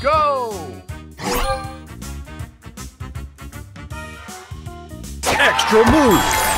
Go! Extra move!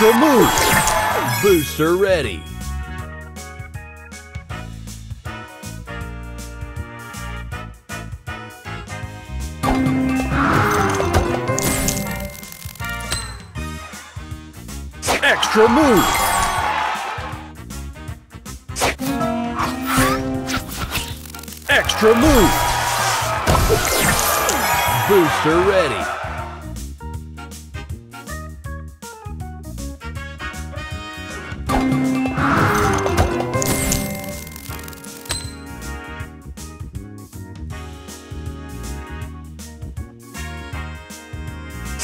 Extra move. Booster ready. Extra move. Extra move. Booster ready.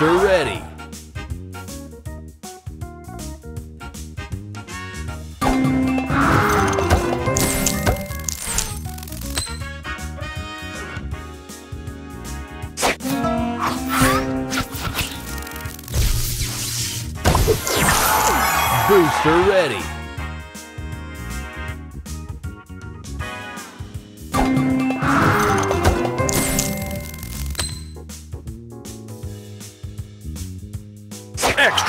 Mr. Ready.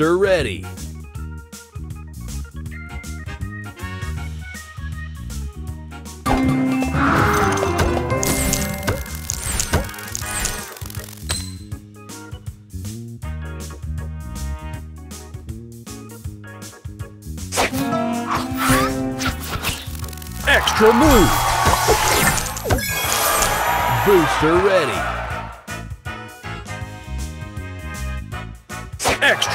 Ready! Extra move! Booster ready!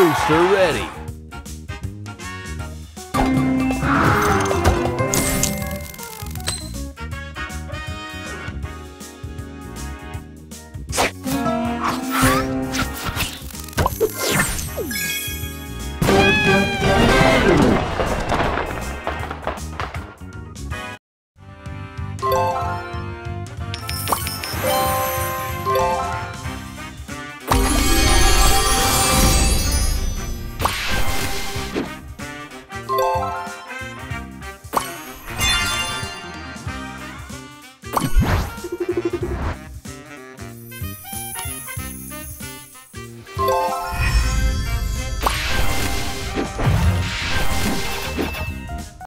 Booster ready.